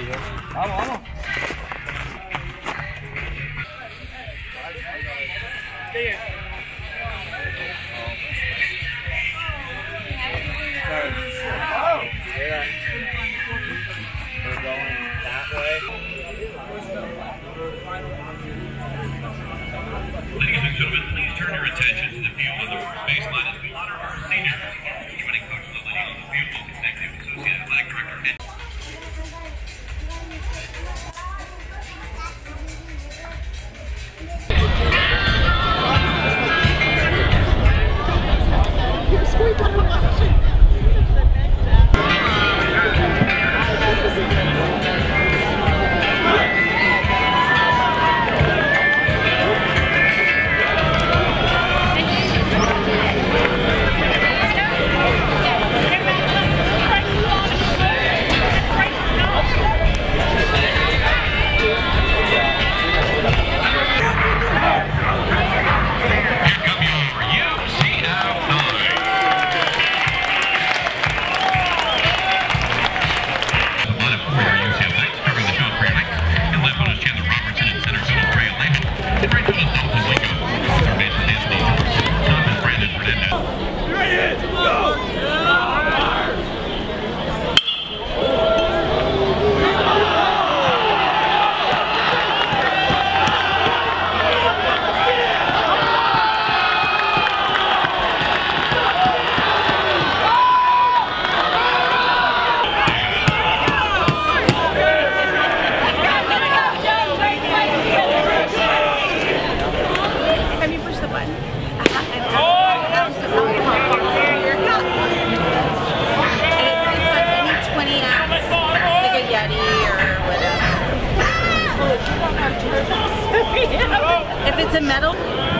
Ladies and gentlemen, please turn your attention to the view on the baseline as we honor our seniors. It's a medal